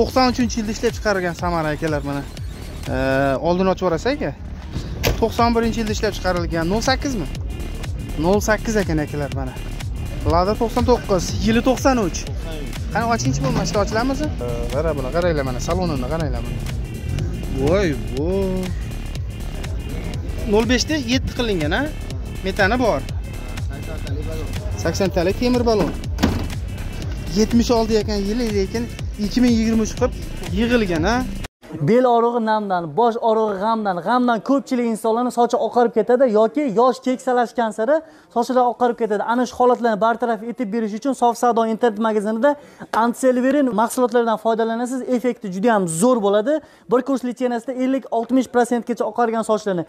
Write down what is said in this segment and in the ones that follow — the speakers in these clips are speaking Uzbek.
to'qson uchinchi yilda ishlab chiqarilgan samara akalar mana. Oldini ochib yuborasiz aka. to'qson birinchi yilda ishlab chiqarilgan nol sakkizmi nol sakkiz ekan akalar mana. Lada to'qson to'qqiz yili to'qson uch. Qani ochingchi bo'lmasdi ochilamizmi? Mana buni qaranglar mana salonini qaranglar mana. Voy voy. nol beshda yetti qilingan a metani bor. Saksontalik temir balon. Yetmish olti ekan yili lekin 2023 qilib yig'ilgan ha? Bel og'rig'i namdan bosh og'rig'i g'amdan g'amdan ko'pchilik insonlarni sochi oqarib ketadi yoki yosh keksalashgan sari sochlar oqarib ketadi. Ana shu holatlarni bartaraf etib berish uchun sof savdo internet magazinida antselverin mahsulotlaridan foydalanasiz. Effekti juda yam zo'r bo'ladi. Bir kurs litseniyasida ellik oltmish prosentgacha oqargan sochlarni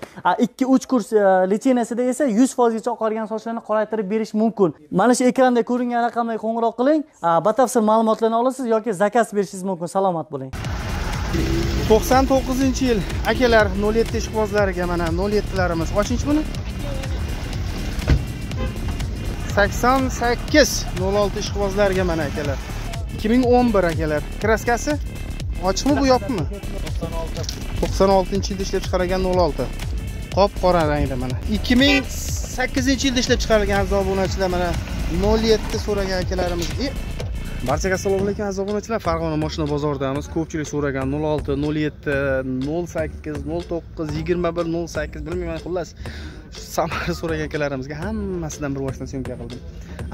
ikki uch kurs e, esa yuz foizgacha oqargan sochlarni qoraytirib berish mumkin. Mana shu ekranda ko'ringan raqamlarga qo'ng'iroq qiling. Batafsil ma'lumotlarni olasiz yoki zakaz berishingiz mumkin. Salomat bo'ling. To'qson to'qqizinchi yil. Akalar nol yetti ishqibozlariga mana nol yettilarimiz ochinchi buni? Sakson sakkiz nol olti ishqibozlariga mana akalar. Ikki ming o'n bir akalar. Kraskasi ochiqmi bu yopiqmi to'qson olti. To'qson oltinchi yilda ishlab chiqarilgan nol olti. Qop qora rangda mana. Ikki ming sakkizinchi yilda ishlab chiqarilgan aziz obunachilar mana nol yetti so'ragan akalarimiz. Barchaga assalomu alaykum aziz obunachilar. Farg'ona moshina bozoridamiz ko'pchilik so'ragan 06 07 08 09 21 08 bilmayman xullas. Samara so'ragan akalarimizga hammasidan bir boshdan syomka qildim.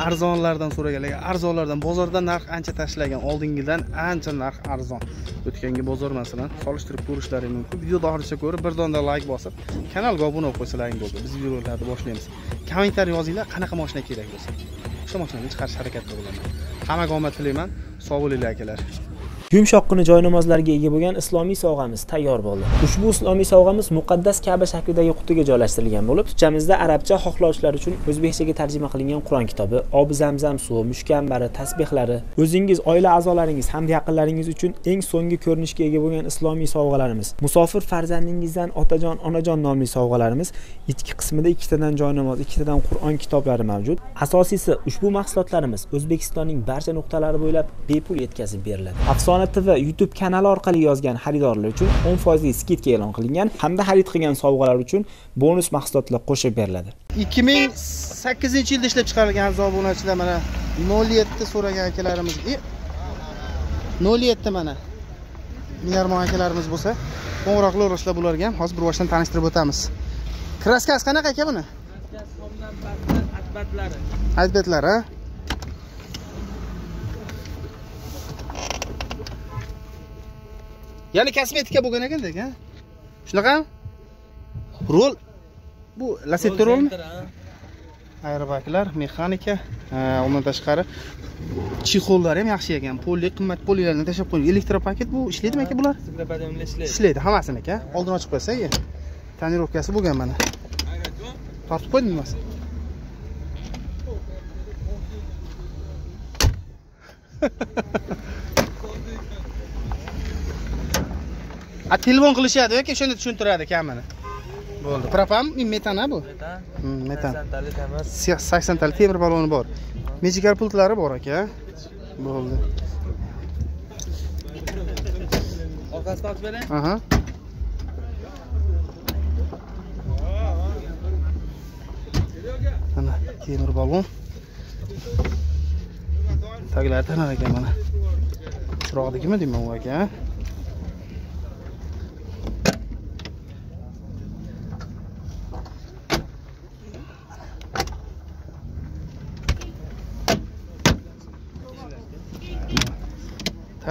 Arzonlardan so'raganlarga arzonlardan bozorda narx ancha tashlagan oldingidan ancha narx arzon o'tgangi bozor masalan solishtirib ko'rishlaring mumkin. Videoni oxirigacha ko'rib bir donda layk bosib kanalga obuna bo'lib qo'ysalaring bo'ldi biz videolarni boshlaymiz. Kommentariy yozinglar qanaqa mashina kerak bo'lsa. O'sha mashinani chiqarish harakatida bo'laman. Hammaga omad tilayman. Sog' bo'linglar akalar. Yumshoqqina joynamozlarga ega bo'lgan islomiy sovg'amiz tayyor bo'ldi. Ushbu islomiy sovg'amiz muqaddas kaba shaklidagi qutiga joylashtirilgan bo'lib tutchamizda arabcha xohlovchilar uchun o'zbekchaga tarjima qilingan qur'on kitobi obi zamzam suvi mushkambari tasbehlari o'zingiz oila a'zolaringiz hamda yaqinlaringiz uchun eng so'nggi ko'rinishga ega bo'lgan islomiy sovg'alarimiz musofir farzandingizdan otajon onajon nomli sovg'alarimiz ichki qismida ikkitadan joynamoz ikkitadan qur'on kitoblari mavjud. Asosiysi ushbu mahsulotlarimiz o'zbekistonning barcha nuqtalari bo'ylab bepul yetkazib beriladi. Afsona Farg'ona TV YouTube kanali orqali yozgan xaridorlar uchun 10 foizli skidka e'lon qilingan hamda xarid qilgan sovg'alar uchun bonus mahsulotlar qo'shib beriladi. 2008 yilda ishlab chiqarilgan aziz obunachilar mana 07 so'ragan akalarimiz 07 mana Miyarmon akalarimiz bo'lsa qo'ng'iroq qilaverishlar bularga ham hozir bir boshdan tanishtirib o'tamiz. Kraskasi qanaqa aka buni? Atbatlari. Atbatlari, ya'ni kosmetika bo'lgan ekanda aka shunaqami rol bu lasetti rolmi? aerbaklar mexanika undan tashqari chexollari ham yaxshi ekan poli qimmat polilarni tashlab qo'ying elektropaket bu ishlaydimi aka bular? ishlaydi. Hammasini aka oldin ochib qo'ysa tonirovkasi bo'lgan mana. Tortib qo'ydingmi bo'lmasa a telefon qilishadi yoki o'shanda tushuntiradi kamini bo'ldi. Propan metan bu? Metan. Saksontalik temir baloni bor. Mechikar pultlari bor aka. Bo'ldi. Orqasini ochib bering. Aha. Mana temir balon. Taglari tanar ekan mana. Chiroqnikimi deyman u aka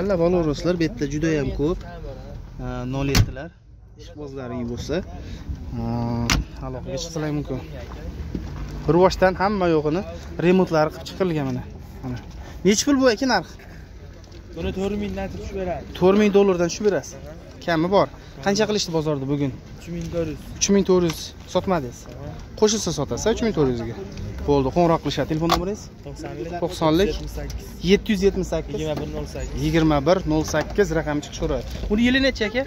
kalla valoruslar bu yerda juda ham ko'p nol yettilar. Ishqibozlaring bo'lsa. Aloqaga chiqsalar mumkin. Bir boshdan hamma yo'g'ini remontlari qilib chiqilgan mana. Mana. Nechi pul bu aka narxi? Buni to'rt mingdan tushib beradi. To'rt ming dollardan tushib berasiz? Kami bor. Qancha qilishdi bozorda bugun? Uch ming to'rt yuz. Uch ming to'rt yuz sotmadingiz. Qo'shilsa sotasiz uch ming to'rt yuzga. Bo'ldi qo'ng'iroq qilishadi telefon nomeringiz to'qsonlik. To'qsonlik. Yetti yuz yetmish sakkiz. Yigirma bir nol sakkiz. Yigirma bir nol sakkiz. Raqami chiqishaveradi buni yili nechi aka?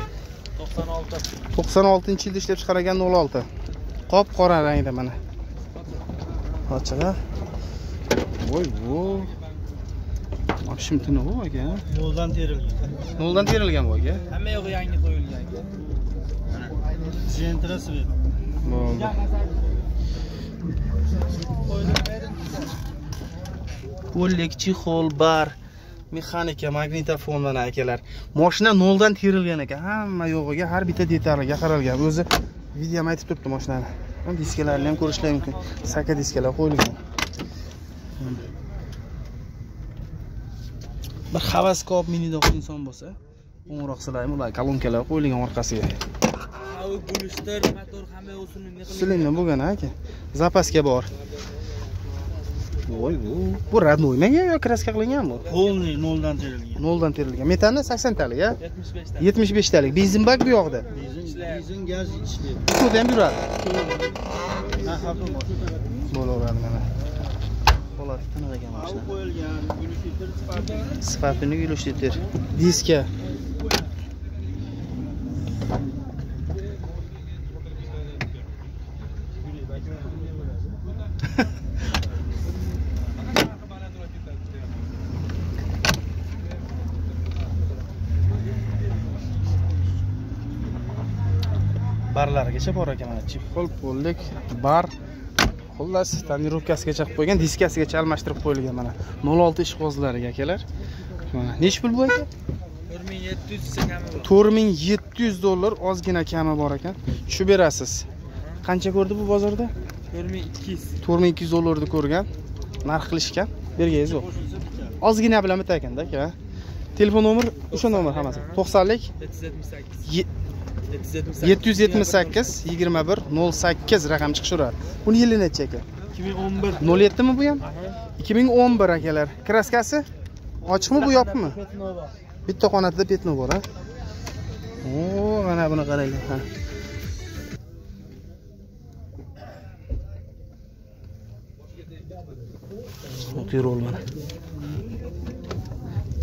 To'qson olti. To'qson oltinchi yilda ishlab chiqarilgan nol olti. Qop qora rangda mana. Ochilar voy voy shim tini bu aka Yo'ldan terilgan. noldan terilgan bu aka Hamma yog'i yangi qo'yilgan. Jentrasi bu. bo'ldi. Pollik chexol bar mexanika magnitofon mana akalar. Moshina noldan terilgan ekan. Hamma yo'g'iga har bitta detaliga qaralgan o'zi videom aytib turibdi moshinani. Diskalarini ham ko'rishlar mumkin. Saka diskalar qo'yilgan bir havaskor minidoq inson bo'lsa qo'ng'iroq qilaymi ular kolonkalar qo'yilgan orqasiga Havu bo'lishtir, motor hamma bo'lgan aka. Zapaska bor. Voy bu. Bu роднойmi yo kraska qilinganmi? Polniy noldan terilgan. Noldan terilgan. Metani 80 talik, a? 75 ta. 75 talik. Benzin bak bu yoqda. Benzin, gaz ishlaydi. Ham yuradi. Bo'laveradi mana. Xolos, tiniq ekan mashina. qo'yilgan. Sifatini gulishtir. Diska. barlarigacha bor ekan mana chexol pollik bar xullas tonirovkasigacha qilib qo'ygan diskasigacha almashtirib qo'yilgan mana. 06 ishqibozlariga akalar. Mana nechi pul bu aka? 4700 esa kami bor. 4700 dollar ozgina kami bor ekan. Tushib berasiz. Qancha ko'rdi bu bozorda? 4200. 4200 dollarni ko'rgan. Narx qilishgan. Berganingiz yo'q. Ozgina bilan bitta ekanda aka. Telefon nomer o'sha nomer hammasi. 90lik 778. Ye- 778. 778 21 08 raqam chiqishaveradi buni yili necha aka? 2011. 07 mi bu ham 2011 akalar. Kraskasi? Ochiqmi bu yopiqmi bitta qanotida petno bor a o mana buni qarang ha. Tirol mana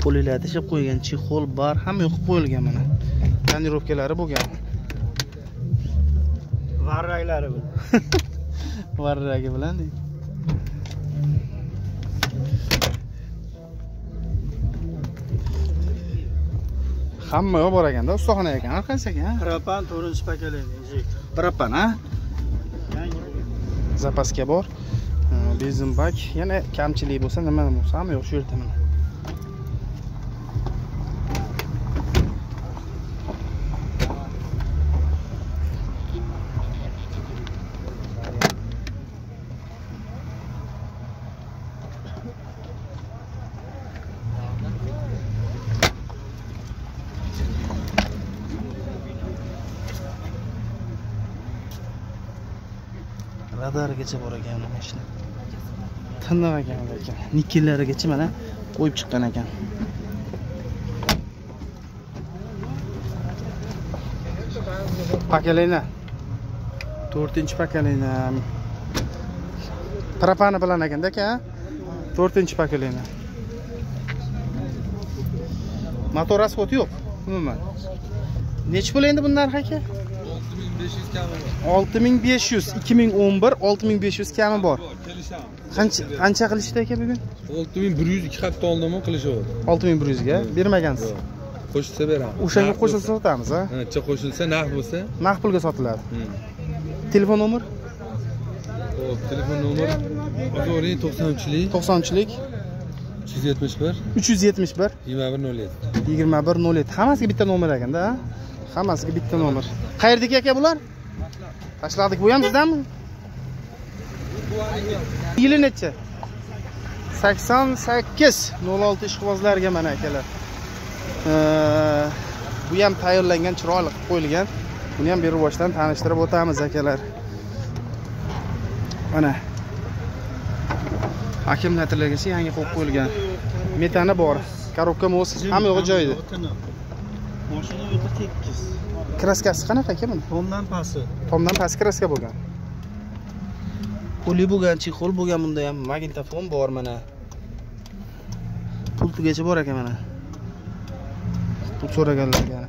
polilar teshib qo'ygan chexol bar hamma yoqib qo'yilgan mana tonirovkalari bo'lgan. Varraklari varragi bilan hamma yoq bor ekanda ustaxona ekan. Har qaysi ekan? Propan 4 pokoleniya injektor. birapan a zapaska bor. Benzin bak yana kamchilik bo'lsa nima bo'lsa hamma yoq shu yerda mana radarigacha bor ekan mana mashina tiniq ekan lekin nikellarigacha mana qo'yib chiqqan ekan. Pakalina to'rtinchi pakalina propani bilan ekanda aka to'rtinchi pakalina motor расход yo'q umuman. Nechi pul endi buni narxi aka 6500 kami bor. 6500 2011 6500 kami bor. Qancha qancha qilishdi aka bugun? 6100 ikki hafta oldin qilishyapti 6100 ga bermagansiz? Qo'shilsa beraman o'shanga qo'shilsa sotamiz a ha cha qo'shilsa naqd bo'lsa. Naqd pulga sotiladi. Hmm. telefon nomer hop telefon nomer ozoring 93lik 90lik 371 371 2107 2107 hammasiga bitta nomer ekanda hammasiga bitta nomer qayerdagi aka bular? Tashladik bu ham sizdanmi? Yili necha 88 06 ishqibozlarga mana akalar. Bu ham tayyorlangan chiroyli qilib qo'yilgan. Buni ham berib boshdan tanishtirib o'tamiz akalar. Mana. Akkumulyatorlargacha yangi qo'yib qo'yilgan. Metani bor. Korobka moz hamma yo'g'i joyida. Mashina o'ta tekis. kraskasi qanaqa aka buni? Tomdan pasti. tomdan past kraska bo'lgan. Puli bo'lgan chexol bo'lgan bunda ham magnitofon bor mana. Pultigacha bor ekan mana. Pul so'raganlarga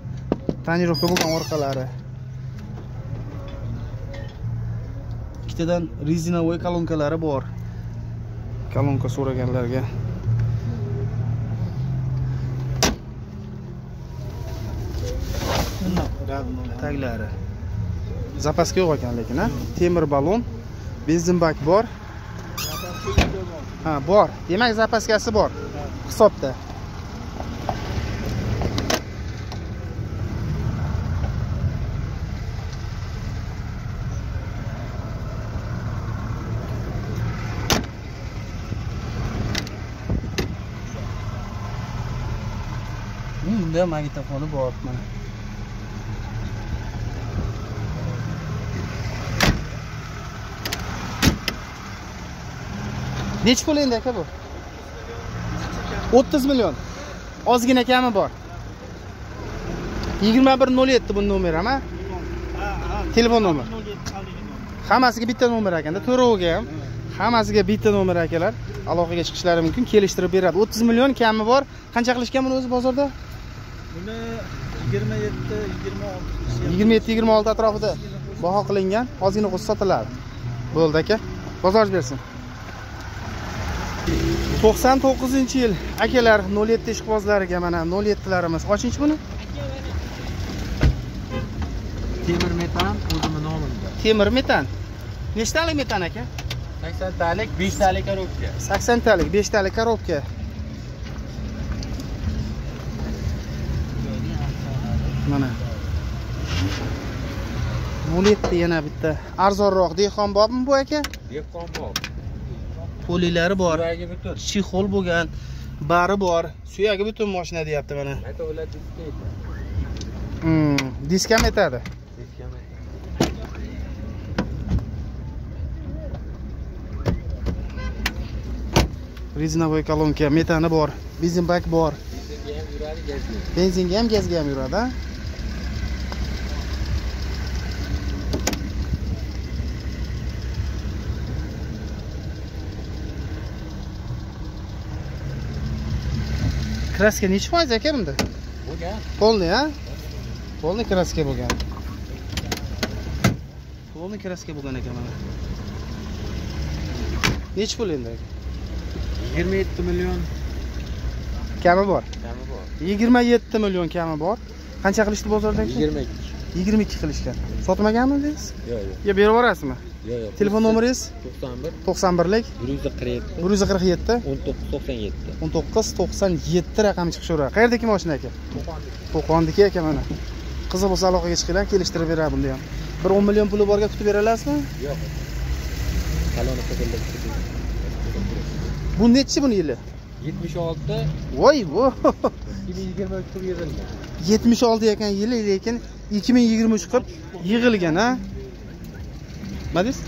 tonirovka bo'lgan orqalari. Ikkitadan rezinovoy kolonkalari bor. Kolonka so'raganlarga taglari. Zapaska yo'q ekan lekin a temir balon benzin bak bor. Ha bor. Demak zapaskasi bor. Hisobda. Unda magnitofoni bor mana nechi pul endi aka bu? O'ttiz million. Ozgina kami bor. Yigirma bir nol yetti buni nomeri ama? Telefon nomer hammasiga bitta nomer ekanda to'roviga ham. Hammasiga bitta nomer akalar. Aloqaga chiqishlari mumkin kelishtirib beradi. O'ttiz million kami bor. Qancha qilishgan buni o'zi bozorda? Buni yigirma yetti yigirma olti. Yigirma yetti yigirma olti atrofida baho qilingan. Ozgina qo'shsa sotiladi. Bo'ldi aka. Bozor bersin to'qson to'qqizinchi yil. Akalar nol yetti ishqibozlariga mana nol yettilarimiz ochinchi buni? Temir metan o'zimni nomimda. Temir metan. Nechtalik metan aka? Saksontalik beshtalik коробка saksontalik beshtalik korobka. Mana. Nol yetti yana bitta. Arzonroq dehqon bormi bu aka? Dehqon polilari bor butun. chexol bo'lgan bari bor. Suyagi butun moshina deyapti mana. Ular diskaydi Hmm, disk ham aytadi rezinovoy kolonka metani bor benzin bak bor. Benzinga ham gazga ham yuradi a? Kraska nechi foiz aka bunda bo'lgan полный a полный kraska bo'lgan полный kraska bo'lgan ekan mana nechi pul endi yigirma yetti million kami bor. Kami bor. Yigirma yetti million kami bor. Qancha qilishdi bozorda aka? yigirma ikki yigirma ikki qilishgan sotmaganmi dedingiz yo'q yo'q yo berib yuborasizmi? Yo'q yo'q telefon nomeringiz to'qson bir. to'qson birlik. bir yuz qirq yetti. Bir yuz qirq yetti. o'n to'qqiz to'qson yetti. o'n to'qqiz to'qson yetti raqami chiqishaveradi qayerdagi mashina aka? Qo'qondiki aka mana. Qiziq bo'lsa aloqaga chiqinglar kelishtirib beradi bunda ham. Bir o'n million puli borga kutib bera olasizmi yo'q bu nechi buni yili? yetmish olti voy. vo ikki ming yigirma yetmish olti ekan yili lekin ikki ming yigirma uch qilib yig'ilgan a nima deysiz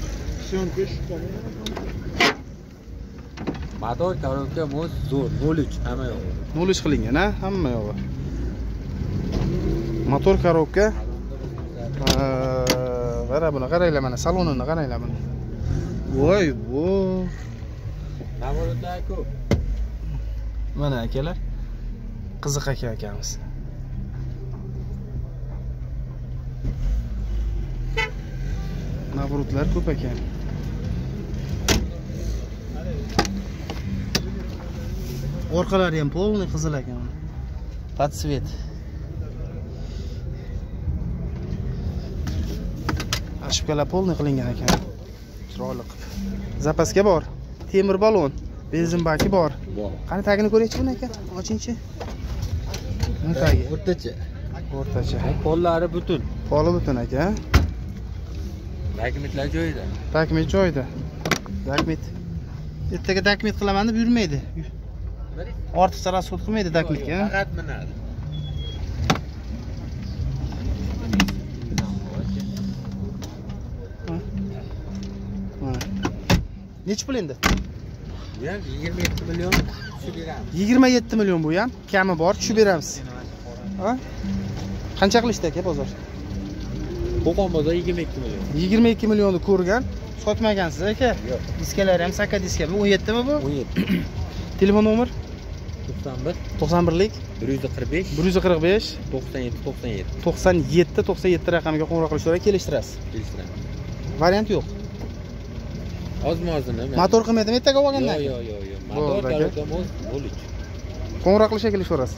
motor коробка muz zo'r nol uch hamma yo'q. Nol uch qilingan a hamma yog'i motor коробка mana buni qaranglar mana salonini qaranglar buni. Voy vo. Navorotlar ko'p. Mana akalar. Qiziq aka akamiz navrutlar ko'p ekan. Orqalari ham полный qizil ekan. Подсвет. Ошибkalar полный qilingan ekan. Chiroyli qilib zapaska bor. Temir balon. Benzin baki bor. Bor. Qani tagini ko'raychi buni aka ochingchi o'rtacha. O'rtacha. Qo'llari butun. Poli butun aka rakmitlar joyida. Dakmit joyida. Dakmit ertaga dakmit qilaman deb yurmaydi. Ortiqcha расход qilmaydi dakmitga faqat minadi. Nechi pul endi? Bu ham yigirma yetti million tushib beramiz. Yigirma yetti million bu ham. Kami bor tushib beramiz. Ha? qancha qilishdi aka bozor qo'qon bozor yigirma ikki million. Yigirma ikki millionni ko'rgan sotmagansiz aka. Yo'q. Diskalari ham saka diska bu o'n yettimi bu? O'n yetti. Telefon nomer to'qson bir. To'qson birlik. Bir yuz qirq besh. Bir yuz qirq besh. To'qson yetti to'qson yetti. To'qson yetti to'qson yetti raqamiga qo'ng'iroq qilishsa kelishtirasiz. Kelishtiramiz. Variant yo'q. Ozmi ozini motor qilmaydimi ertaga yo'q olgandan yo'q yo'q yo'q Bo'ldi motor uch qo'ng'iroq qilishga kelishaverasiz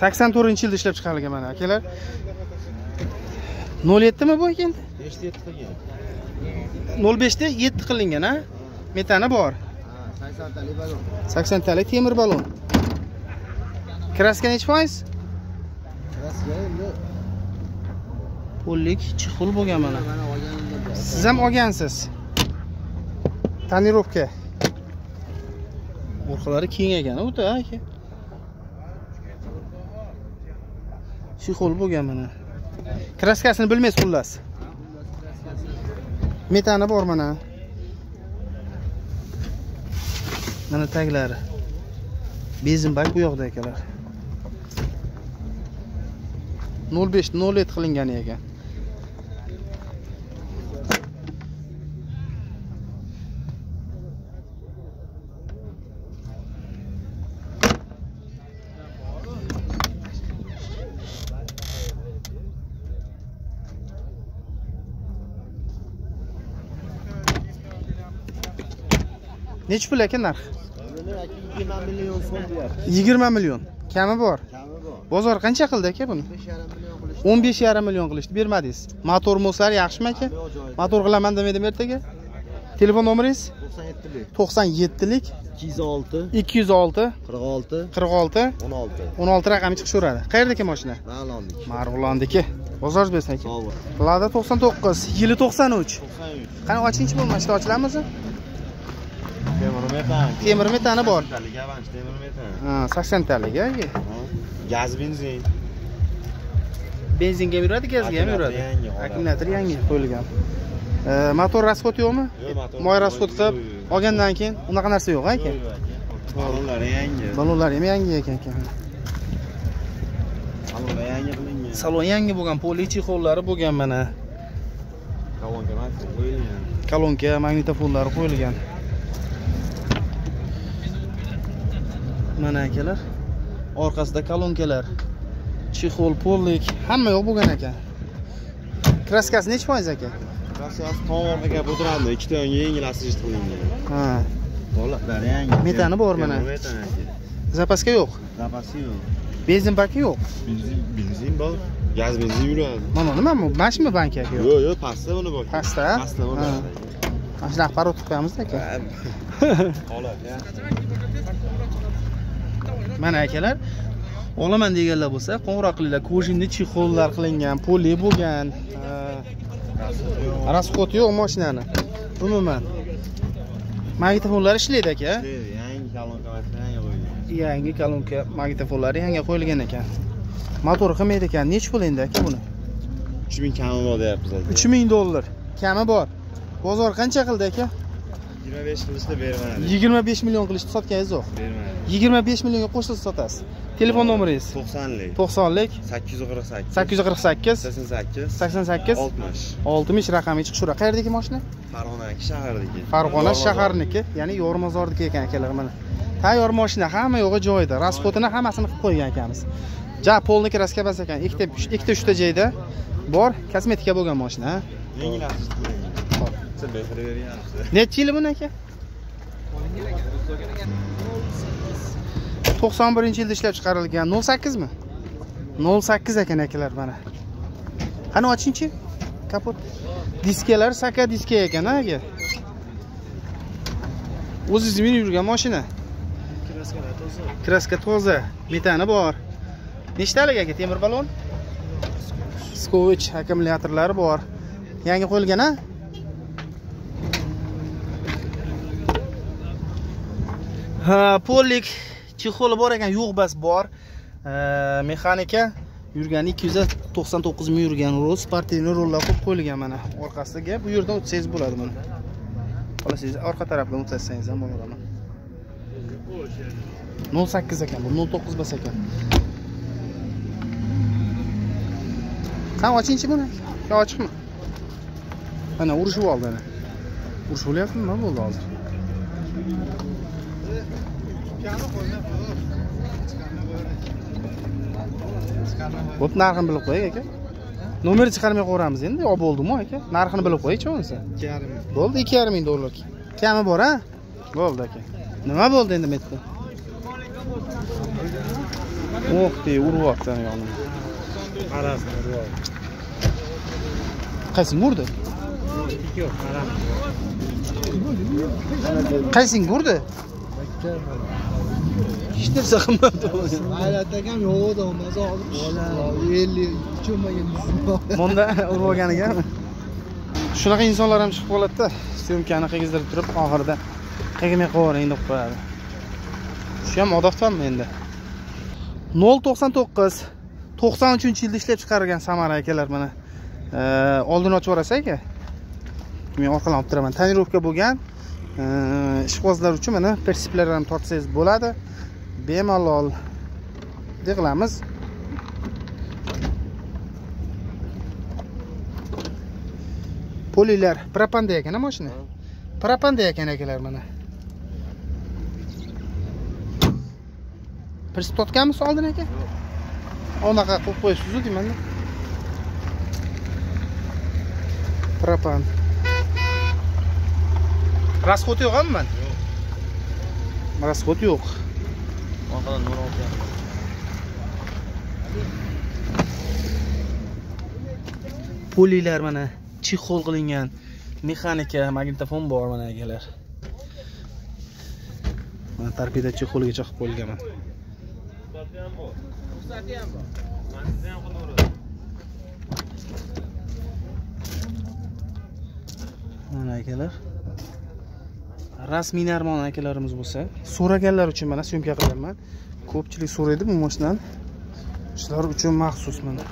sakson to'rtinchi yilda ishlab chiqarilgan mana akalar nol yettimi bu endi beshta yetti qilgan. Nol beshda yetti qilingan a metani bor. Saksontalik balon. Saksontalik temir balon. Kraska nechi foiz? Kraska endi pullik chexul bo'lgan mana. Siz ham olgansiz. Tonirovka orqalari keng ekan u aka. Chexul bo'lgan mana kraskasini bilmaysiz xullas. Metani bor mana. Mana taglari. Benzin bak bu yoqda akalar. Nol besh nol yetti qilingan ekan. Nechi pul aka narx. Buni aka yigirma million. So'm deyapti yigirma million kami bor. Kami bor. Bozor qancha qildi aka buni? Besh yarim million qilishdi. O'n besh yarim million qilishdi. Bermadingiz. Motor mo'slar yaxshimi aka? Motor qilaman demaydim ertaga. Telefon nomeringiz? To'qson yettilik to'qson yettilik ikki yuz olti. Ikki yuz olti. Qirq olti. Qirq olti. O'n olti. O'n olti raqami chiqishaveradi qayerdaki mashina ma'lumlik marg'ilonniki bozoringiz bersin aka. Sog' bo'l lada to'qson to'qqiz yili to'qson uch. To'qson uch. Qani ochingchi bu mashina ochiladimi o'zi temir metan temir metani bor avanch temir metan ha saksontalik gaz benzin benzinga ham yuradi gazga ham yuradi Akkumulyator yangi, qo'yilgan motor rasxod yo'qmi yo'q motor moy rasxod qilib olgandan keyin unaqa narsa yo'q aka balonlari yangi balonlar ham yangi ekan aka balonlar yangi qilingan salon yangi bo'lgan poli chexollari bo'lgan mana kolonka magnitofonlari qo'yilgan mana akalar. Orqasida kolonkalar. Chexol pollik. Hamma yo'q bo'lgan ekan kraskasi nechi foiz aka tom orqaga o'tiradi ikkita yonga yengil asist qilingan ha. To'liqlari yangi Metani bor mana. Zapaska yo'q? Zapasi yo'q. Benzin baki yo'q? Benzin benzin bor. Gaz benzin yuradi. Mana nimami mashmi banka aka yo'q? Yo'q pastda buni bor. Pastda? pastda Ha. mana parod qilib qo'yamizda aka. Holat mana akalar olaman deganlar bo'lsa qo'ng'iroq qilinglar. Kojinni chexollar qilingan poli bo'lgan. Расход yo'q mashinani. Umuman. Magnitofonlar ishlaydi aka. Yangi kolonka master yangi qo'yilgan. Yangi kolonka magnitofonlari yangi qo'yilgan ekan. Motor qilmaydi ekan. Nechi pul endi aka buni? Uch ming kami bor deyapmiz uch ming dollar. Kami bor. Bozor qancha qildi aka yigirma besh qilishda bermadi. Yigirma besh million qilishdi sotganingiz yo'q. Bermadi. Yigirma besh millionga qo'shilsa sotasiz. Telefon nomeringiz to'qsonlik. To'qsonlik. Sakkiz yuz qirq sakkiz. Sakkiz yuz qirq sakkiz. Sakson sakkiz. Sakson sakkiz. Oltmish. Oltmish raqami chiqishaveradi qayerdagi mashina farg'ona shahardagi. Farg'ona shaharniki ya'ni yormazorniki ekan akalar mana. Tayyor mashina hamma yo'g'i joyida. Расходini hammasini qilib qo'ygan ekanmiz. Ja polni kraska bas ekan. Ikkita ikkita uchta joyda bor. Kosmetika bo'lgan mashina ha? yengil nechi necha yili buni aka to'qson birinchi yilda ishlab chiqarilgan. Nol sakkizmi nol sakkiz ekan akalar mana. Qani ochingchi kapot diskalar saka diska ekan ha aka. O'zingiz minib yurgan mashina kraska toza. Metani bor. Nechtalik aka? Temir balon? Skovich akkumulyatorlari bor. Yangi qo'yilgan a pollik chexoli bor ekan yo'q bas bor. Mexanika yurgani ikki yuz to'qson to'qqiz ming yurgan rol sportivniy rollar qo'yib qo'yilgan mana orqasiga. Bu yerdan o'tsangiz bo'ladi buni. Xohlasangiz orqa tarafdan o'tkazsangiz ham bo'ladi nol sakkiz ekan bu nol to'qqiz bas ekan. Qani ochingchi buni yo ochiqmi? Mana urishib oldi ana. Urishib olyaptimi? Nima bo'ldi hozir. Bo'pti narxini bilib qo'ying aka. Nomer chiqarmay qo'yamiz endi. Olib bo'ldimi aka? Narxini bilib qo'yingchi bo'lmasa ikki yarim bo'ldi ikki yarim ming dollar. Kami bor a bo'ldi aka. Nima bo'ldi endi bu yerda oh dey uryapti yonimda. Qarasini qaysinga urdi qaysinga urdi hech narsa qilmabdi Hayrat akam yo'q maza olib elli cho'magan Monda urib olganigami? Shunaqa insonlar ham chiqib qoladida, syomkani qilgizdirib turib, oxirida qilmay qo'yavering deb qo'yadi. Shu ham odatdanmi endi? 099 93-yilda ishlab chiqarilgan Samara akalar mana. Ee, oldin ochib yuborasiz aka. Men orqadan olib turaman. Tonirovka bo'lgan. Ishqibozlar uchun mana persiplar ham tortsangiz bo'ladi. Bemalol qilamiz. polilar propanda ekan mashina propanda ekan akalar mana. Pirsib totganmisiz oldin aka? Unaqa qilib qo'yibsizu deymanda. Propan расход yo'q umuman расход yo'q orqadan nur olyapti polilar mana chexol qilingan mexanika magnitofon bor mana akalar mana torpeda chexoligacha qilib qo'yilgan mana mana akalar rasmiy narmon akalarimiz bo'lsa so'raganlar uchun mana syomka qilyapman ko'pchilik so'raydi bu mashinani shular uchun maxsus mana.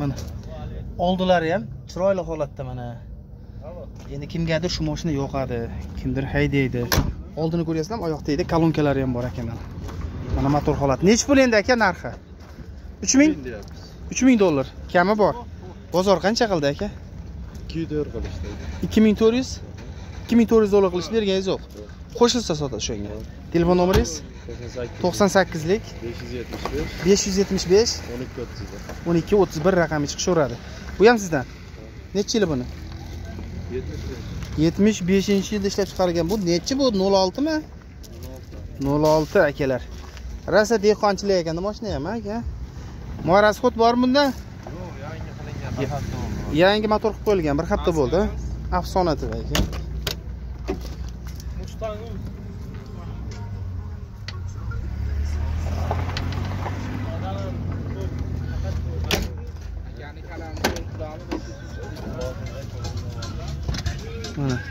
Mana. Oldilari ham chiroyli holatda mana. Endi kimgadir shu mashina yoqadi kimdir haydaydi. Oldini ko'ryapsizlarmi oyoq tegdi kolonkalari ham bor ekan. Mana motor holati nechi pul endi aka narxi? Uch ming? Uch ming dollar. Kami bor. Bozor qancha qildi aka? Ikki yuz dollar qilishdi ikki ming to'rt yuz? Ikki ming to'rt yuz dollar qilishni berganingiz yo'q. Qo'shilsa sotadi o'shanga telefon nomeringiz? to'qson sakkiz. to'qson sakkizlik. besh yuz yetmish besh. besh yuz yetmish besh. o'n ikki o'ttizda o'n ikki o'ttiz bir raqami chiqishaveradi bu ham sizdan? Nechi yili buni? yetmish beshinchi yilda ishlab chiqarilgan bu nechi bu? Nol oltimi? Nol olti. Akalar. Rosa dehqonchilik ekan mashina ham aka. Moy расход bormi bunda? Yangi motor qilib qo'yilgan bir hafta bo'ldi. afsona aka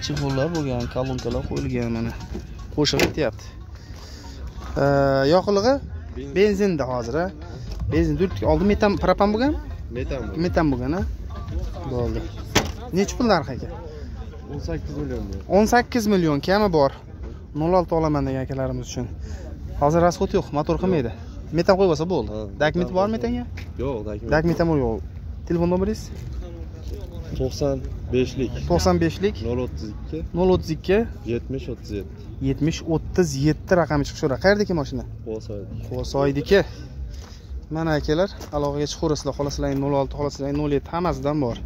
mana chexollar bo'lgan kolonkalar qo'yilgan mana. Qo'shiq ketyapti yoqilg'i? Benzinda hozir a benzin oldin metan propan bo'lgan? Metan bu metan bo'lgan a bo'ldi. Nechi pul narxi aka o'n sakkiz million o'n sakkiz million kami bor. Nol olti olaman degan akalarimiz uchun. Hozir расход yo'q motor qilmaydi. Metan qo'yib olsa bo'ldi metan bormi metanga? Yo'q dakmit ham yo'q. Telefon nomeringiz to'qson beshlik to'qson beshlik nol o'ttiz ikki. nol o'ttiz ikki. yetmish o'ttiz yetti yetmish o'ttiz yetti raqami chiqishaveradi qayerdagi mashina qo'soydi quvasoydiki mana akalar aloqaga chiqaverasizlar xohlasizlar nol olti xohlasizlar nol yetti hammasidan bor